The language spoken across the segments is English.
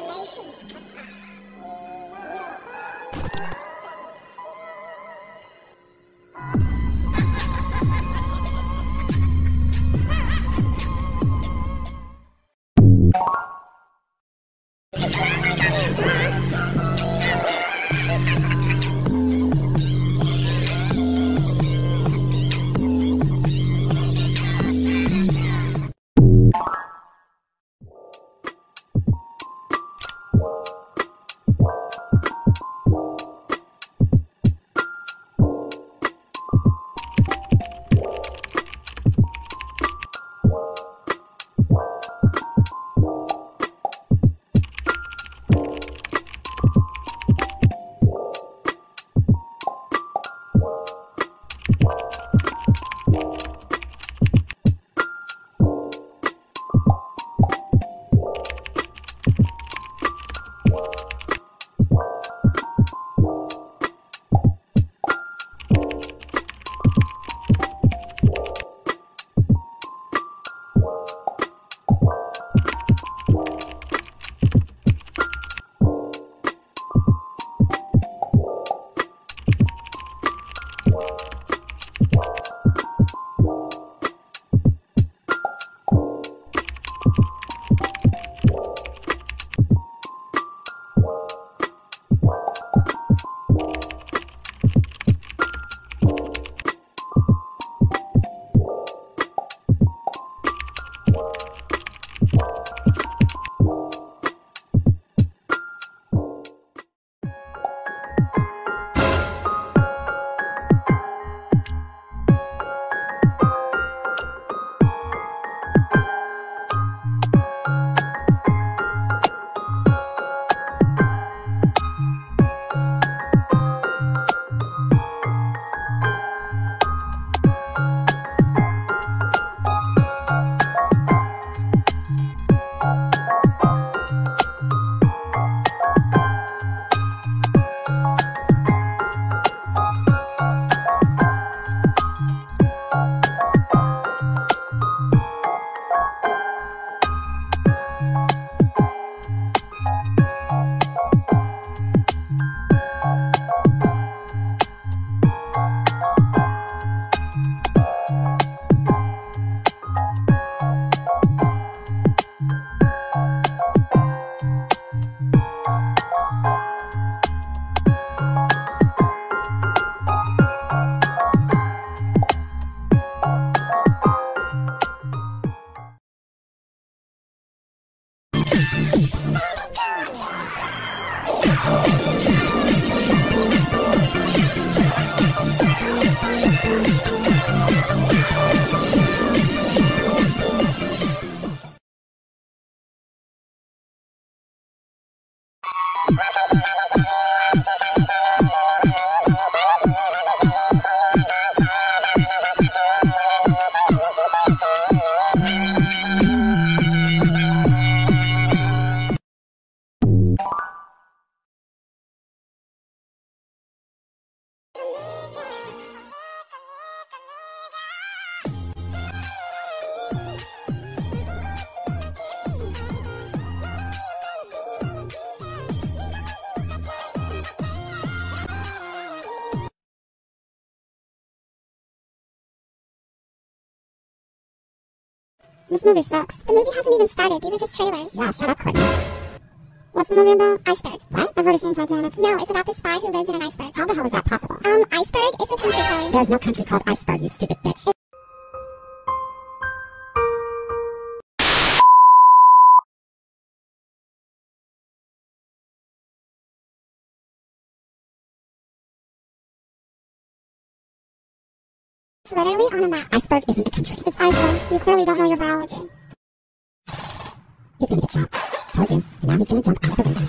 Congratulations, Kata. Ha ha! This movie sucks. The movie hasn't even started. These are just trailers. Yeah, shut up, Courtney. What's the movie about? Iceberg. What? I've already seen Titanic. No, it's about the spy who lives in an iceberg. How the hell is that possible? Um, iceberg? It's a country, Chloe. There's no country called Iceberg, you stupid bitch. It's literally on a map. Iceberg isn't a country. It's Iceland. You clearly don't know your biology. He's gonna get shot. Told you. And now he's gonna jump out of the window.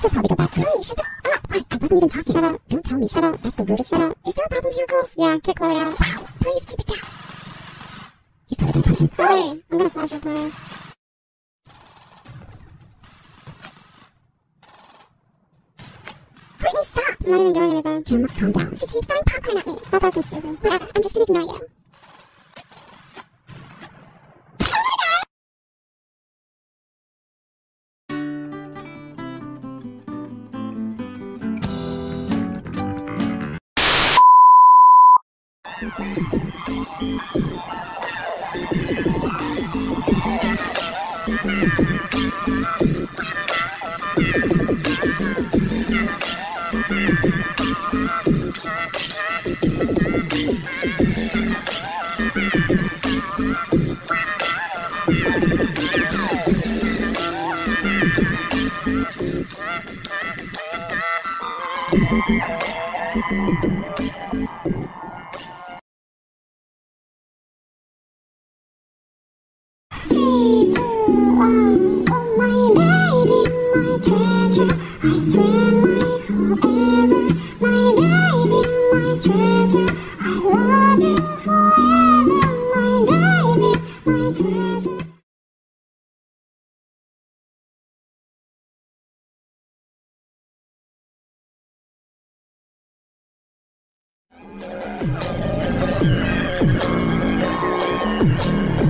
He'll probably go back to Chloe, shut the oh, up. What? I wasn't even talking. Shut up. Don't tell me. Shut up. That's the rudest Shut up. Is there a problem here, girls? Yeah, kick Chloe out. Wow. Please keep it down. He's totally gonna punch him. Chloe, I'm gonna slash your tire. I'm not even doing anything. Kim, calm down. She keeps throwing popcorn at me. It's not that concerning. Whatever. I'm just gonna ignore you. Three, Thank you.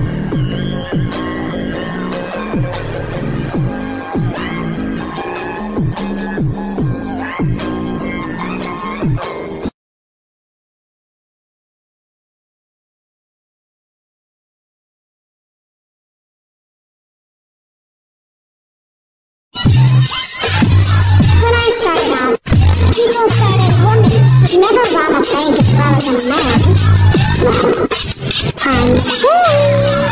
Times change.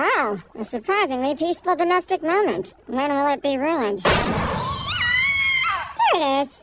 Wow, a surprisingly peaceful domestic moment. When will it be ruined? There it is.